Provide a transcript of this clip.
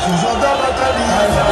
Jordan Nathalie.